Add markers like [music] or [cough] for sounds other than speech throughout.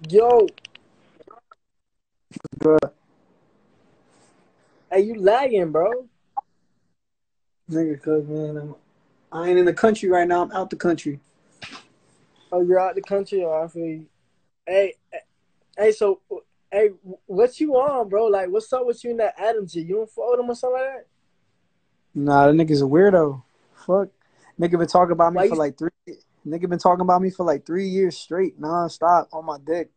Yo, Good. hey, you lagging, bro? Nigga, cuz, man, I'm, I ain't in the country right now. I'm out the country. Oh, you're out the country. Oh, I feel you. Hey, eh, hey, so, hey, what you on, bro? Like, what's up with you and that Adam G? You don't follow them or something like that? Nah, that nigga's a weirdo. Fuck. Nigga been talking about me Why for you- like three. Nigga been talking about me for like three years straight, non-stop on my dick.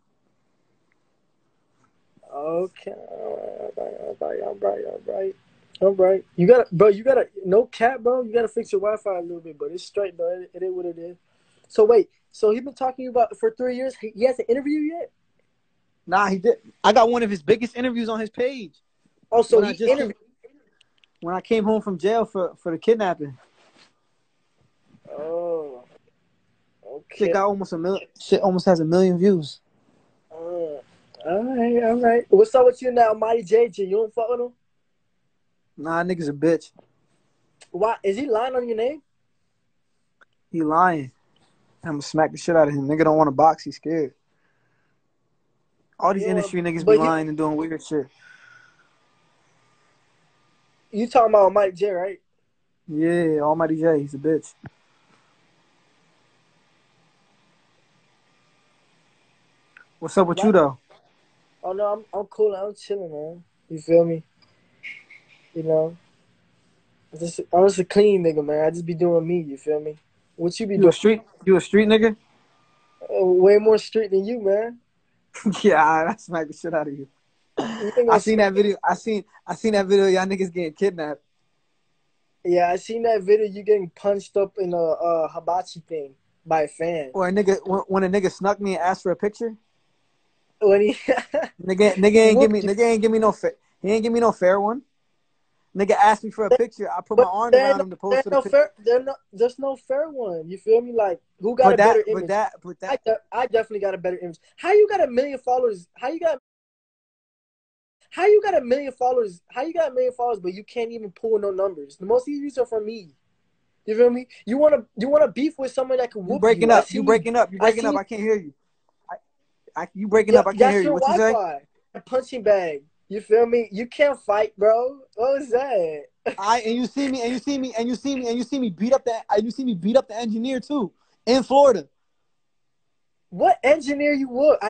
Okay, all right, all right, all right, all right, all right. You gotta, bro. You gotta, no cap, bro. You gotta fix your Wi-Fi a little bit, but it's straight, bro. It, it is what it is. So wait, so he been talking about for three years. He, he hasn't interviewed yet. Nah, he did. I got one of his biggest interviews on his page Oh, so When I he just interviewed. when I came home from jail for for the kidnapping. Oh, Shit got almost a million. Shit almost has a million views. Uh, all right, all right. What's up with you now, Mighty JJ? You don't fuck with him? Nah, nigga's a bitch. Why is he lying on your name? He lying. I'm gonna smack the shit out of him. Nigga don't want to box. He's scared. All these Yeah, industry niggas be you- lying and doing weird shit. You talking about Mike J, right? Yeah, Almighty Jay, he's a bitch. What's up with you though? Oh no, I'm I'm cool. I'm chilling, man. You feel me? You know, just I'm just a clean nigga, man. I just be doing me. You feel me? What you be You a doing? street? You a street nigga? Uh, way more street than you, man. [laughs] yeah, I smack the shit out of you. You I I'm seen that video. I seen I seen that video. Y'all niggas getting kidnapped. Yeah, I seen that video. You getting punched up in a, a hibachi thing by a fan. Or a nigga when, when a nigga snuck me and asked for a picture. When he, [laughs] Nigga, nigga ain't give me. Nigga ain't give me no. Fa- he ain't give me no fair one. Nigga asked me for a picture. I put my arm around ain't him to post for no the picture. fair. There no, there's no fair one. You feel me? Like who got But a that, better but image? that, but I, that. de- I definitely got a better image. How you got a million followers? How you got? How you got a million followers? How you got a million followers, but you can't even pull no numbers? The most views are from me. You feel me? You wanna you wanna beef with someone that can whoop You breaking you? I up. You breaking up. You I breaking up. I can't hear you. I, you breaking Yeah, up. I can't hear you. What you say? Wi-Fi. A punching bag. You feel me? You can't fight, bro. What was that? I and you see me and you see me and you see me and you see me beat up that and you see me beat up the engineer too in Florida. What engineer you would? I